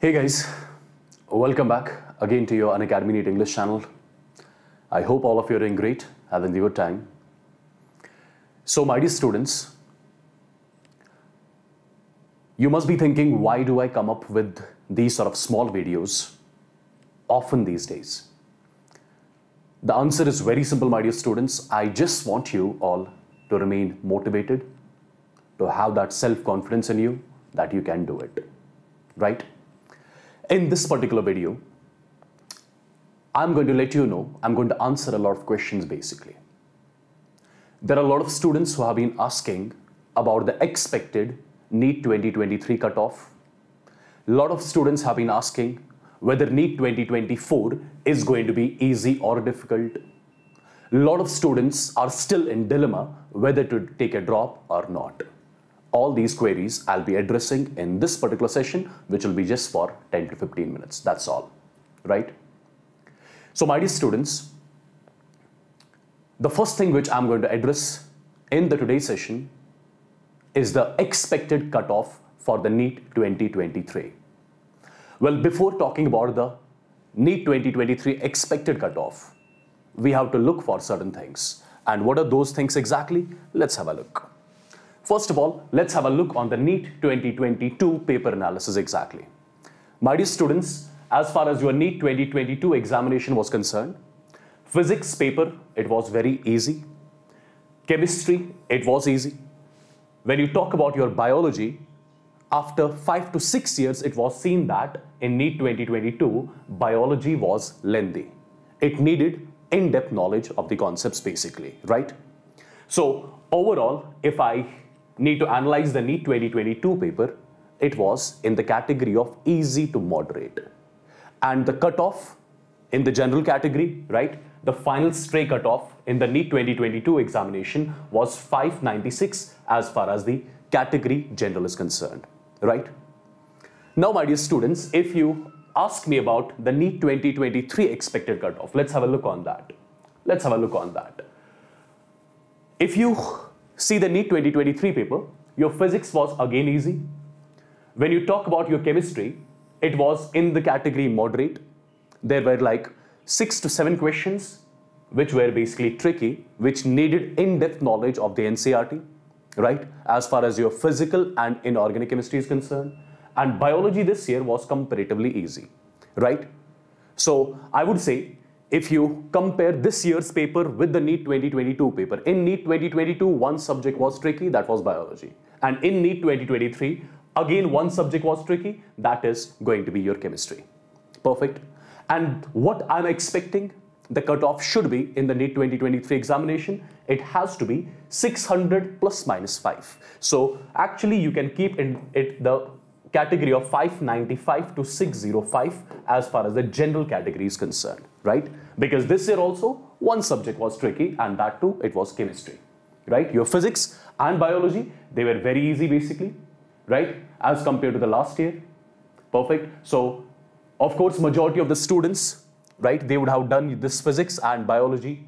Hey guys, welcome back again to your Unacademy NEET English channel. I hope all of you are doing great, having a good time. So, my dear students, you must be thinking, why do I come up with these sort of small videos often these days? The answer is very simple, my dear students. I just want you all to remain motivated, to have that self confidence in you that you can do it. Right? In this particular video, I'm going to let you know, I'm going to answer a lot of questions basically. There are a lot of students who have been asking about the expected NEET 2023 cutoff. A lot of students have been asking whether NEET 2024 is going to be easy or difficult. A lot of students are still in dilemma whether to take a drop or not. All these queries I'll be addressing in this particular session, which will be just for 10 to 15 minutes. That's all, right? So, my dear students, the first thing which I'm going to address in the today's session is the expected cutoff for the NEET 2023. Well, before talking about the NEET 2023 expected cutoff, we have to look for certain things. And what are those things exactly? Let's have a look. First of all, let's have a look on the NEET 2022 paper analysis exactly. My dear students, as far as your NEET 2022 examination was concerned, physics paper, it was very easy. Chemistry, it was easy. When you talk about your biology, after five to six years, it was seen that in NEET 2022, biology was lengthy. It needed in-depth knowledge of the concepts basically, right? So overall, if I need to analyze the NEET 2022 paper, it was in the category of easy to moderate. And the cutoff in the general category, right? The final stray cutoff in the NEET 2022 examination was 596 as far as the category general is concerned, right? Now, my dear students, if you ask me about the NEET 2023 expected cutoff, let's have a look on that. Let's have a look on that. If you see the NEET 2023 paper, your physics was again easy. When you talk about your chemistry, it was in the category moderate. There were like six to seven questions which were basically tricky, which needed in-depth knowledge of the NCERT, right? As far as your physical and inorganic chemistry is concerned. And biology this year was comparatively easy, right? So I would say if you compare this year's paper with the NEET 2022 paper, in NEET 2022, one subject was tricky, that was biology. And in NEET 2023, again, one subject was tricky, that is going to be your chemistry. Perfect. And what I'm expecting the cutoff should be in the NEET 2023 examination, it has to be 600 plus minus 5. So actually you can keep in it the category of 595 to 605 as far as the general category is concerned, right? Because this year also one subject was tricky and that too it was chemistry, right? Your physics and biology, they were very easy basically, right? As compared to the last year. Perfect. So of course, majority of the students, right, they would have done this physics and biology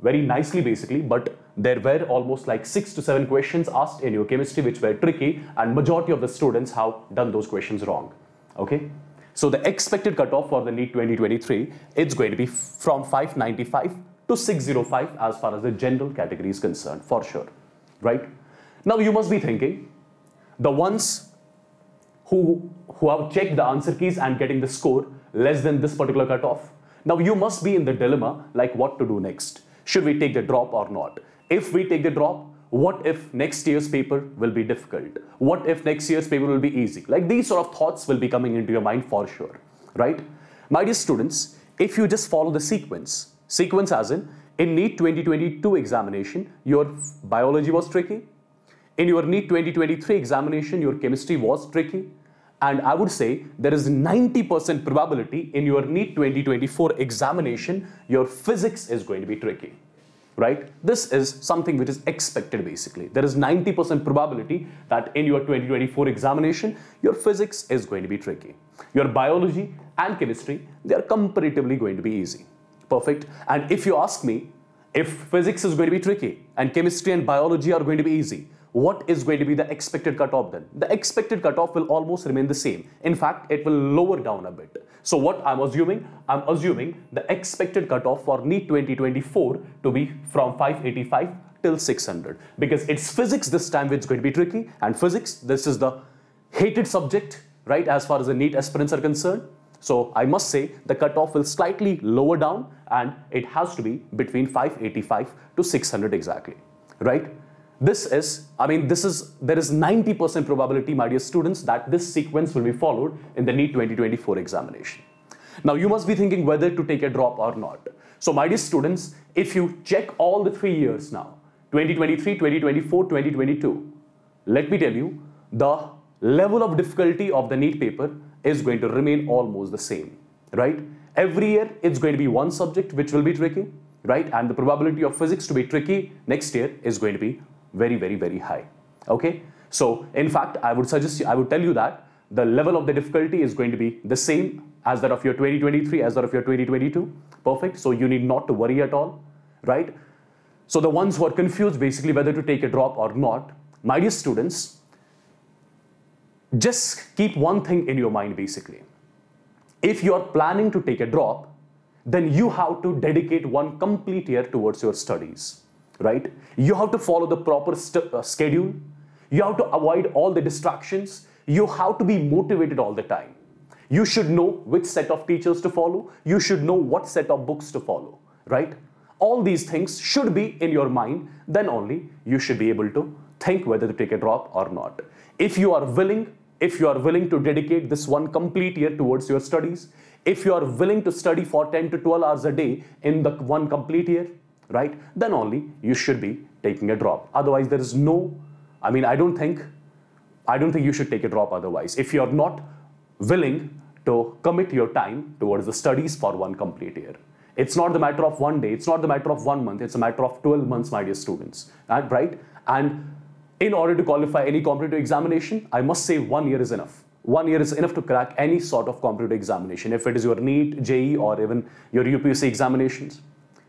very nicely basically, but there were almost like six to seven questions asked in your chemistry which were tricky and majority of the students have done those questions wrong. Okay. So the expected cutoff for the NEET 2023, it's going to be from 595 to 605 as far as the general category is concerned for sure. Right. Now you must be thinking the ones who, who have checked the answer keys and getting the score less than this particular cutoff. Now you must be in the dilemma like what to do next. Should we take the drop or not? If we take the drop, what if next year's paper will be difficult? What if next year's paper will be easy? Like these sort of thoughts will be coming into your mind for sure, right? My dear students, if you just follow the sequence, sequence as in, in NEET 2022 examination, your biology was tricky. In your NEET 2023 examination, your chemistry was tricky. And I would say there is 90% probability in your NEET 2024 examination, your physics is going to be tricky, right? This is something which is expected basically. There is 90% probability that in your 2024 examination, your physics is going to be tricky. Your biology and chemistry, they are comparatively going to be easy. Perfect. And if you ask me, if physics is going to be tricky and chemistry and biology are going to be easy, what is going to be the expected cutoff then? The expected cutoff will almost remain the same. In fact, it will lower down a bit. So what I'm assuming, I'm assuming the expected cutoff for NEET 2024 to be from 585 till 600 because it's physics this time which is going to be tricky and physics, this is the hated subject, right, as far as the NEET aspirants are concerned. So I must say the cutoff will slightly lower down and it has to be between 585 to 600 exactly, right? This is, I mean, this is, there is 90% probability, my dear students, that this sequence will be followed in the NEET 2024 examination. Now, you must be thinking whether to take a drop or not. So, my dear students, if you check all the three years now, 2023, 2024, 2022, let me tell you, the level of difficulty of the NEET paper is going to remain almost the same, right? Every year, it's going to be one subject which will be tricky, right? And the probability of physics to be tricky next year is going to be very, very, very high. Okay. So in fact, I would suggest, I would tell you that the level of the difficulty is going to be the same as that of your 2023, as that of your 2022. Perfect. So you need not to worry at all, right? So the ones who are confused basically whether to take a drop or not, my dear students, just keep one thing in your mind basically. If you are planning to take a drop, then you have to dedicate one complete year towards your studies right? You have to follow the proper uh, schedule. You have to avoid all the distractions. You have to be motivated all the time. You should know which set of teachers to follow. You should know what set of books to follow, right? All these things should be in your mind. Then only you should be able to think whether to take a drop or not. If you are willing, if you are willing to dedicate this one complete year towards your studies, if you are willing to study for 10 to 12 hours a day in the one complete year, right? Then only you should be taking a drop. Otherwise, there is no, I mean, I don't think, I don't think you should take a drop otherwise. If you're not willing to commit your time towards the studies for one complete year. It's not the matter of one day, it's not the matter of one month, it's a matter of 12 months, my dear students, uh, right? And in order to qualify any competitive examination, I must say one year is enough. One year is enough to crack any sort of competitive examination, if it is your NEET, JEE, or even your UPSC examinations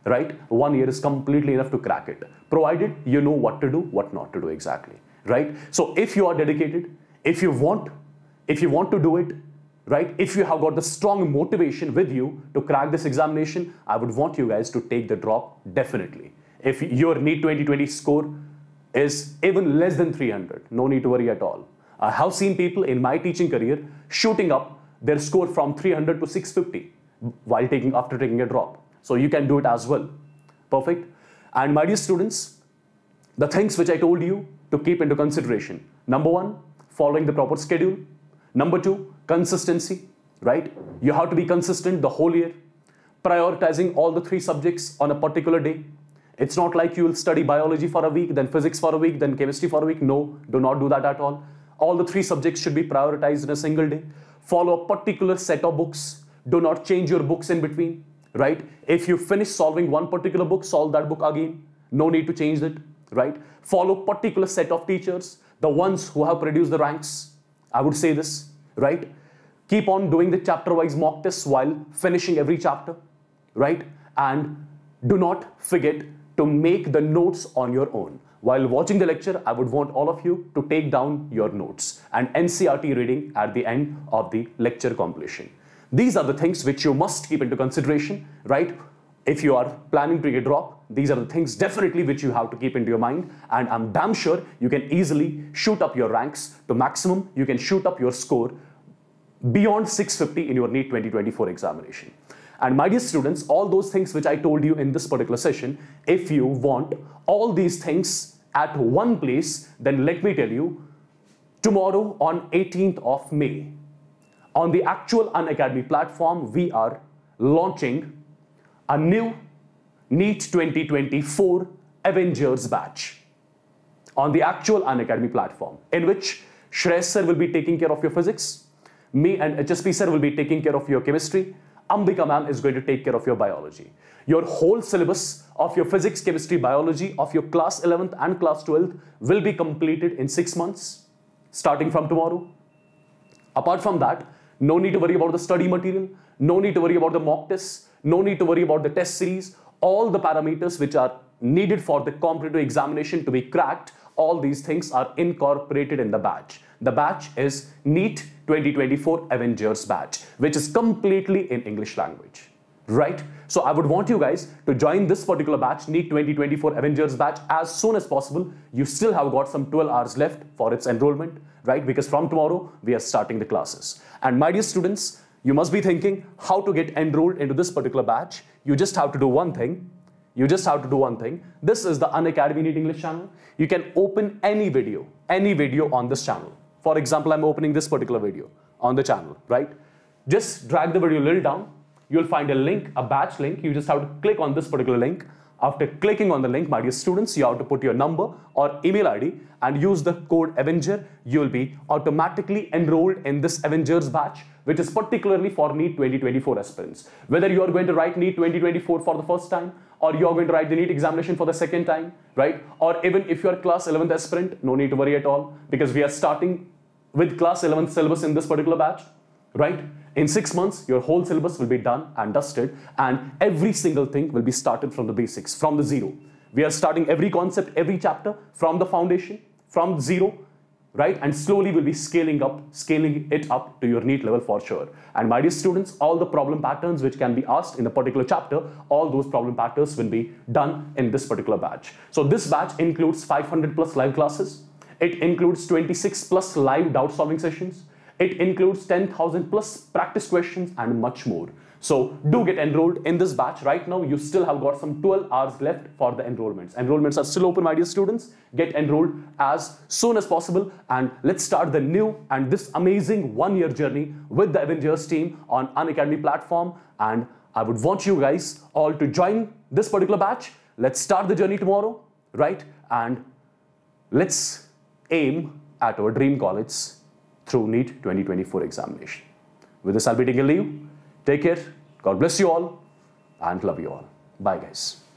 right? One year is completely enough to crack it, provided you know what to do, what not to do exactly, right? So if you are dedicated, if you want, if you want to do it, right? If you have got the strong motivation with you to crack this examination, I would want you guys to take the drop definitely. If your NEET 2020 score is even less than 300, no need to worry at all. I have seen people in my teaching career shooting up their score from 300 to 650 while taking after taking a drop. So you can do it as well. Perfect. And my dear students, the things which I told you to keep into consideration. Number one, following the proper schedule. Number two, consistency, right? You have to be consistent the whole year. Prioritizing all the three subjects on a particular day. It's not like you will study biology for a week, then physics for a week, then chemistry for a week. No, do not do that at all. All the three subjects should be prioritized in a single day. Follow a particular set of books. Do not change your books in between right? If you finish solving one particular book, solve that book again. No need to change it, right? Follow particular set of teachers, the ones who have produced the ranks. I would say this, right? Keep on doing the chapter-wise mock tests while finishing every chapter, right? And do not forget to make the notes on your own. While watching the lecture, I would want all of you to take down your notes and NCERT reading at the end of the lecture completion. These are the things which you must keep into consideration, right? If you are planning to get drop, these are the things definitely which you have to keep into your mind. And I'm damn sure you can easily shoot up your ranks to maximum. You can shoot up your score beyond 650 in your NEET 2024 examination. And my dear students, all those things which I told you in this particular session, if you want all these things at one place, then let me tell you, tomorrow on 18th of May, on the actual Unacademy platform, we are launching a new NEET 2024 Avengers batch on the actual Unacademy platform, in which Shreyas sir will be taking care of your physics, me and HSP sir will be taking care of your chemistry, Ambika ma'am is going to take care of your biology. Your whole syllabus of your physics, chemistry, biology of your class 11th and class 12th will be completed in six months, starting from tomorrow. Apart from that, no need to worry about the study material. No need to worry about the mock tests. No need to worry about the test series. All the parameters which are needed for the competitive examination to be cracked, all these things are incorporated in the batch. The batch is NEET 2024 Avengers batch, which is completely in English language right? So I would want you guys to join this particular batch, NEET 2024 Avengers batch as soon as possible. You still have got some 12 hours left for its enrollment, right? Because from tomorrow, we are starting the classes. And my dear students, you must be thinking how to get enrolled into this particular batch. You just have to do one thing. You just have to do one thing. This is the Unacademy NEET English channel. You can open any video, any video on this channel. For example, I'm opening this particular video on the channel, right? Just drag the video a little down you'll find a link, a batch link. You just have to click on this particular link. After clicking on the link, my dear students, you have to put your number or email ID and use the code Avenger. You'll be automatically enrolled in this Avengers batch, which is particularly for NEET 2024 aspirants. Whether you are going to write NEET 2024 for the first time, or you are going to write the NEET examination for the second time, right? Or even if you are class 11th aspirant, no need to worry at all, because we are starting with class 11th syllabus in this particular batch, right? In six months, your whole syllabus will be done and dusted, and every single thing will be started from the basics, from the zero. We are starting every concept, every chapter from the foundation, from zero, right? And slowly we'll be scaling up, scaling it up to your NEET level for sure. And my dear students, all the problem patterns which can be asked in a particular chapter, all those problem patterns will be done in this particular batch. So this batch includes 500 plus live classes. It includes 26 plus live doubt solving sessions. It includes 10,000 plus practice questions and much more. So do get enrolled in this batch. Right now, you still have got some 12 hours left for the enrollments. Enrollments are still open, my dear students. Get enrolled as soon as possible. And let's start the new and this amazing one-year journey with the Avengers team on Unacademy platform. And I would want you guys all to join this particular batch. Let's start the journey tomorrow, right? And let's aim at our dream college through NEET 2024 examination. With this, I'll be taking leave. Take care. God bless you all and love you all. Bye, guys.